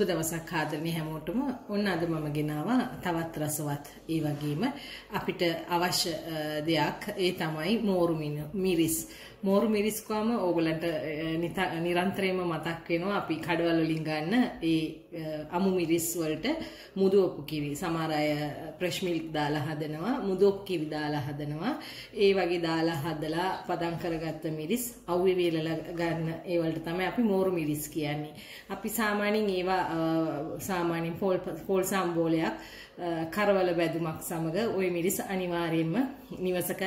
සුබ දවසක් ආදරණීය හැමෝටම. ඔන්න අද මම ගෙනාවා තවත් රසවත් ඒ වගේම අපිට අවශ්‍ය දෙයක්. ඒ තමයි මෝරු මිරිස්. මෝරු මිරිස් කවම ඕගලන්ට නිරන්තරයෙන්ම මතක් වෙනවා. අපි කඩවල වලින් ගන්න ඒ අමු මිරිස් වලට මුදුවපු කිරි. සමහර අය ෆ්‍රෙෂ් මිල්ක් දාලා හදනවා මුදුවපු කිරි දාලා හදනවා. ඒ වගේ දාලා හදලා පදම් කරගත්ත මිරිස් අවුවේ වේලලා ගන්න ඒ වලට තමයි අපි මෝරු මිරිස් කියන්නේ. අපි සාමාන්‍යයෙන් ඒවා සාමාන්‍යයෙන් පොල් පොල් සම්බෝලයක් කරවල බැදුමක් සමග ওই මිරිස් අනිවාර්යයෙන්ම නිවසක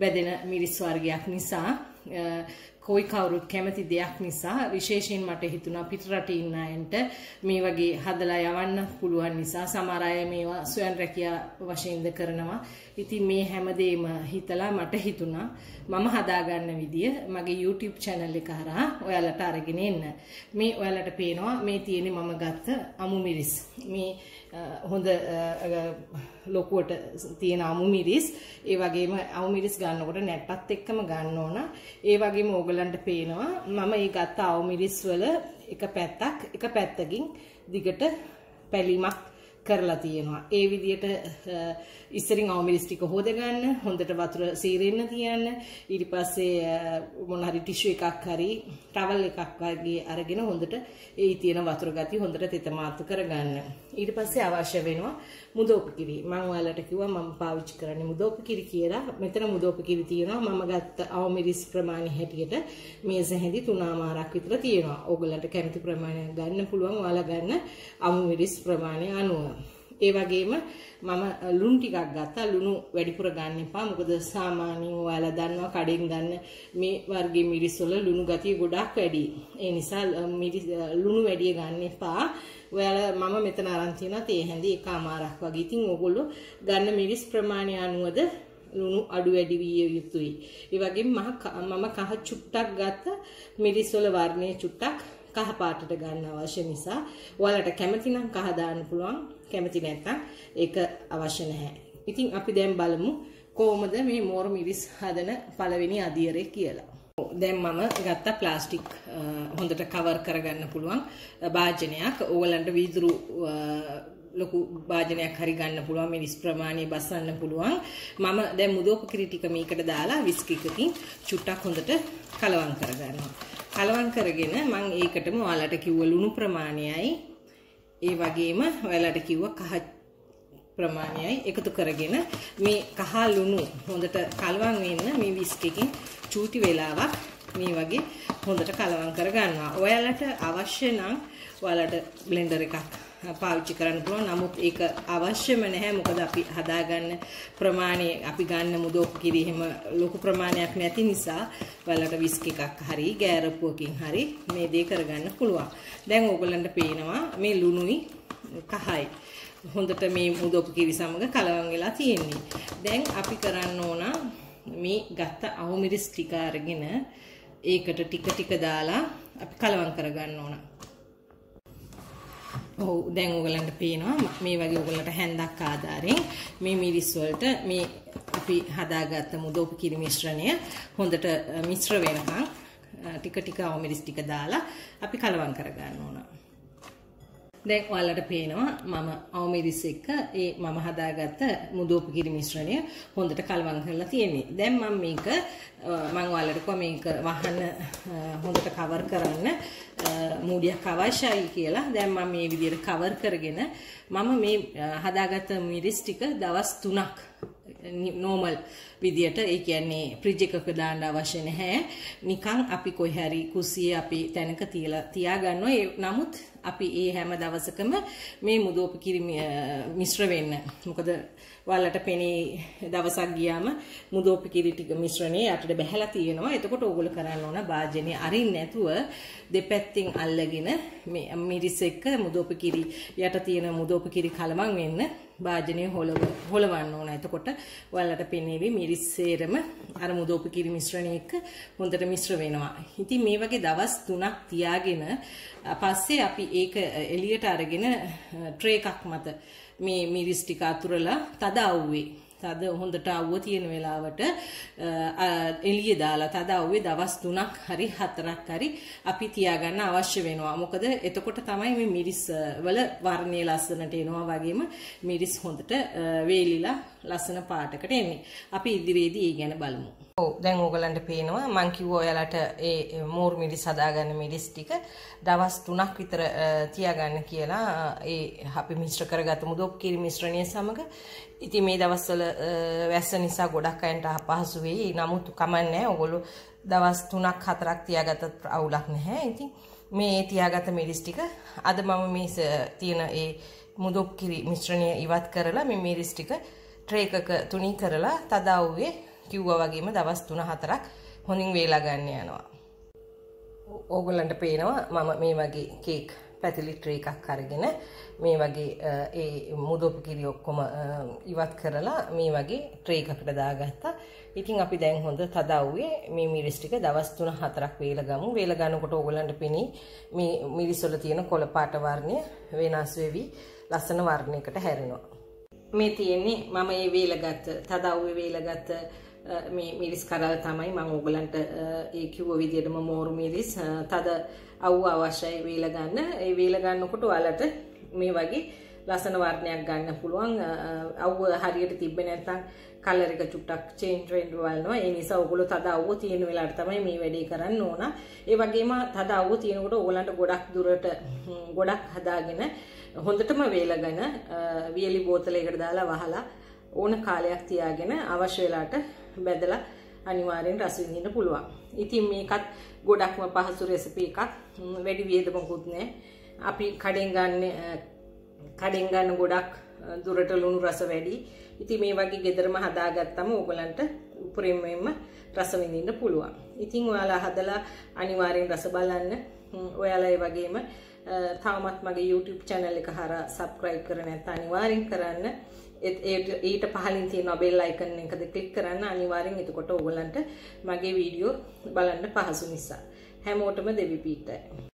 බැදෙන මිරිස් වර්ගයක් නිසා 呃 කොයි කවුරුත් කැමති දෙයක් නිසා විශේෂයෙන් මට හිතුණා පිටරට ඉන්න අයන්ට මේ වගේ හදලා යවන්න පුළුවන් නිසා සමහර අය මේවා ස්වයන් රැකියා වශයෙන්ද කරනවා. ඉතින් මේ හැමදේම හිතලා මට හිතුණා මම හදාගන්න විදිය මගේ YouTube channel එක හරහා ඔයාලට අරගෙන එන්න. මේ ඔයාලට පේනවා මේ තියෙන්නේ මම ගත්ත අමු මිරිස්. මේ හොඳ ලොකුවට තියෙන අමු මිරිස් ඒ වගේම අමු මිරිස් ගන්නකොට නැට්ටත් එක්කම ගන්න ඕන ඒ වගේම ඕගලන්ට පේනවා. මම ඒ ගත්ත අමු මිරිස් වල එක පැත්තක් එක පැත්තකින් දිගට පැලීමක් කරලා තියෙනවා. ඒ විදිහට ඉස්සරින් අවමිරිස් ටික හොද ගන්න, හොඳට වතුර සීරෙන්න තියන්න. ඊට පස්සේ මොන හරි ටිෂු එකක් හරි ටවල් එකක් වගේ අරගෙන හොඳට ඒ තියෙන වතුර ගතිය හොඳට තෙත මාතු කරගන්න. ඊට පස්සේ අවශ්‍ය වෙනවා මුදෝපු කිරි. මම ඔයාලට කිව්වා මම පාවිච්චි කරන්නේ මුදෝපු කිරි කියලා. මෙතන මුදෝපු කිරි තියෙනවා. මම ගත්ත අවමිරිස් ප්‍රමාණය හැටියට මේස හැඳි තුනමාරක් විතර තියෙනවා. ඕගලන්ට කැමති ප්‍රමාණයක් ගන්න පුළුවන්. ඔයාලා ගන්න අවමිරිස් ප්‍රමාණය අනුව. ඒ වගේම මම ලුණු ටිකක් ගත්තා. ලුණු වැඩිපුර ගන්න එපා. මොකද සාමාන්‍යයෙන් ඔයාලා දන්නවා කඩෙන් ගන්න මේ වර්ගයේ මිරිස් වල ලුණු ගතිය ගොඩක් වැඩි. ඒ නිසා මිරිස් ලුණු වැඩි ගන්න එපා. ඔයාලා මම මෙතන අරන් තියෙනවා තේ හැඳි එකමාරක් වගේ. ඉතින් ඕගොල්ලෝ ගන්න මිරිස් ප්‍රමාණය අනුවද ලුණු අඩු වැඩි විය යුතුයි. ඒ වගේම මම කහ චුට්ටක් ගත්ත. මිරිස් වල වර්ණය චුට්ටක් කහ පාටට ගන්න අවශ්‍ය නිසා ඔයාලට කැමති නම් කහ දාන්න පුළුවන් කැමති නැත්නම් ඒක අවශ්‍ය නැහැ. ඉතින් අපි දැන් බලමු කොහොමද මේ මෝර මිරිස් හදන පළවෙනි අදියරේ කියලා. දැන් මම ගත්ත ප්ලාස්ටික් හොඳට කවර් කරගන්න පුළුවන් භාජනයක්. ඕගලන්ට වීදුරු ලොකු භාජනයක් හරි ගන්න පුළුවන් මිරිස් ප්‍රමාණය බස්සන්න පුළුවන්. මම දැන් මුදෝප කිරි ටික මේකට දාලා විස්ක් එකකින් චුට්ටක් හොඳට කලවම් කරගන්නවා. කලවම් කරගෙන මම ඒකටම ඔයාලට කිව්ව ලුණු ප්‍රමාණයයි ඒ වගේම ඔයාලට කිව්ව කහ ප්‍රමාණයයි එකතු කරගෙන මේ කහ ලුණු හොඳට කලවම් වෙන්න මේ විස්ක් එකකින් චූටි වෙලාවක් මේ වගේ හොඳට කලවම් කරගන්නවා. ඔයාලට අවශ්‍ය නම් ඔයාලට බ්ලෙන්ඩර් එකක් පාවිච්චි කරන්න පුළුවන්. නමුත් ඒක අවශ්‍යම නැහැ. මොකද අපි හදාගන්න ප්‍රමාණය අපි ගන්න මුදෝපු කිරි එහෙම ලොකු ප්‍රමාණයක් නැති නිසා ඔයාලට විස්ක් එකක් හරි ගෑරපුවකින් හරි මේ දේ කරගන්න පුළුවන්. දැන් ඕගලන්ට පේනවා මේ ලුණුයි කහයි. හොඳට මේ මුදෝපු කිරි සමග කලවම් වෙලා තියෙන්නේ. දැන් අපි කරන්න ඕන මේ ගත්ත අවුමිරිස් ටික අරගෙන ඒකට ටික ටික දාලා අපි කලවම් කරගන්න ඕන. ඔව් දැන් ඕගලන්ට පේනවා මේ වගේ ඕගලන්ට හැන්දක් ආධාරයෙන් මේ මිරිස් වලට මේ අපි හදාගත්ත මුදෝපු කිරි මිශ්‍රණය හොඳට මිශ්‍ර වෙනකන් ටික ටික අවමිරිස් ටික දාලා අපි කලවම් කරගන්න ඕන. දැන් ඔයාලට පේනවා මම අවමිරිස් එක්ක ඒ මම හදාගත්ත මුදෝපු කිරි මිශ්‍රණය හොඳට කලවම් කරලා තියෙන්නේ. දැන් මම මේක මම ඔයාලට කිව්වා මේක වහන්න හොඳට කවර් කරන්න මූඩියක් අවශ්‍යයි කියලා. දැන් මම මේ විදිහට කවර් කරගෙන මම මේ හදාගත්ත මිරිස් ටික දවස් 3ක් නෝමල් විදියට ඒ කියන්නේ ෆ්‍රිජ් එකක දාන්න අවශ්‍ය නැහැ. නිකන් අපි කොයි හරි කුස්සියේ අපි තැනක තියලා තියාගන්නවා. ඒ නමුත් අපි ඒ හැම දවසකම මේ මුදෝප කිරි මිශ්‍ර වෙන්න. මොකද ඔයාලට පෙනේ දවසක් ගියාම මුදෝප කිරි ටික මිශ්‍රණේ යටට බැහැලා තියෙනවා. එතකොට ඕගොල්ලෝ කරන්න ඕන භාජනය අරින්න නැතුව දෙපැත්තෙන් අල්ලගෙන මේ මිරිස් එක්ක මුදෝප කිරි යට තියෙන මුදෝප කිරි කලවම් වෙන්න භාජනය හොලව හොලවන්න ඕන. එතකොට ඔයාලට පෙනේවි මිරිස් සේරම අර මුදෝප කිරි මිශ්‍රණය එක්ක හොඳට මිශ්‍ර වෙනවා. ඉතින් මේ වගේ දවස් 3ක් තියාගෙන පස්සේ අපි ඒක එළියට අරගෙන ට්‍රේ එකක් මත මේ මිරිස් ටික අතුරලා තද අවුවේ තද හොඳට අවුව තියෙන වෙලාවට එළිය දාලා තද අවුවේ දවස් 3ක් හරි 4ක් හරි අපි තියාගන්න අවශ්‍ය වෙනවා. මොකද එතකොට තමයි මේ මිරිස් වල වර්ණය ලස්සනට එනවා වගේම මිරිස් හොඳට වේලිලා ලස්සන පාටකට එන්නේ. අපි ඉදිරියේදී ඒ ගැන බලමු. ඔව් දැන් ඕගලන්ට පේනවා මං කිව්වා ඔයාලට ඒ මෝර් මිරිස් හදාගන්න මිරිස් ටික දවස් 3ක් විතර තියාගන්න කියලා ඒ අපි මිශ්‍ර කරගත්තු මුදොක් කිරි මිශ්‍රණය සමග ඉතින් මේ දවස්වල වැස්ස නිසා ගොඩක් අයන්ට අපහසු වෙයි. නමුත් කමන්නේ ඔයගොල්ලෝ දවස් 3ක් 4ක් තියාගත්තත් අවුලක් නැහැ. ඉතින් මේ තියාගත්ත මිරිස් ටික අද මම මේ තියෙන ඒ මුදොක් කිරි මිශ්‍රණය ඉවත් කරලා මේ මිරිස් ටික ට්‍රේ එකක තුනී කරලා තදවුවේ කිව්වා වගේම දවස් 3-4ක් හොඳින් වේලා ගන්න යනවා. ඕගොල්ලන්ට පේනවා මම මේ වගේ කේක් පැතිලි ට්‍රේ එකක් අරගෙන මේ වගේ ඒ මුදොපු කිරි ඔක්කොම ඉවත් කරලා මේ වගේ ට්‍රේ එකකට දාගත්තා. ඉතින් අපි දැන් හොඳ තදව්වේ මේ මිරිස් ටික දවස් 3-4ක් වේල ගමු. වේල ගන්නකොට ඕගොල්ලන්ට පෙනී මේ මිරිස් වල තියෙන කොළ පාට වර්ණය වෙනස් වෙවි ලස්සන වර්ණයකට හැරෙනවා. මේ තියෙන්නේ මම මේ වේලගත් තදව්වේ වේලගත් මේ මිරිස් කරල් තමයි මම ඕගලන්ට ඒ කිව්ව විදිහටම මෝරු මිරිස් තද අවුව අවශ්‍යයි වේල ගන්න. ඒ වේල ගන්නකොට ඔයාලට මේ වගේ ලස්සන වර්ණයක් ගන්න පුළුවන්. අවුව හරියට තිබ්බේ නැත්නම් කලර් එක චුට්ටක් චේන්ජ් වෙන්න වල්නවා. ඒ නිසා ඔයගොල්ලෝ තද අවුව තියෙන වෙලාවට තමයි මේ වැඩේ කරන්න ඕන. ඒ වගේම තද අවුව තියෙනකොට ඕගලන්ට ගොඩක් දුරට ගොඩක් හදාගෙන හොඳටම වේලගෙන වියලි බෝතලයකට දාලා වහලා ඕන කාලයක් තියාගෙන අවශ්‍ය වෙලාවට බැදලා අනිවාර්යෙන් රස විඳින්න පුළුවන්. ඉතින් මේකත් ගොඩක්ම පහසු රෙසිපි එකක්. වැඩි වියදමකුත් නැහැ. අපි කඩෙන් ගන්න කඩෙන් ගන්න ගොඩක් දුරට ලුණු රස වැඩි. ඉතින් මේ වගේ ගෙදරම හදාගත්තම ඕගලන්ට උපරිමයෙන්ම රස විඳින්න පුළුවන්. ඉතින් ඔයාලා හදලා අනිවාර්යෙන් රස බලන්න. ඔයාලා ඒ වගේම තාමත් මගේ YouTube channel එක හරහා subscribe කර නැත්නම් අනිවාර්යෙන් කරන්න. ඊට පහලින් තියෙන බෙල් අයිකන් එකද ක්ලික් කරන්න අනිවාර්යෙන් එතකොට ඕගලන්ට මගේ වීඩියෝ බලන්න පහසු නිසා. හැමෝටම දෙවි පීටයි.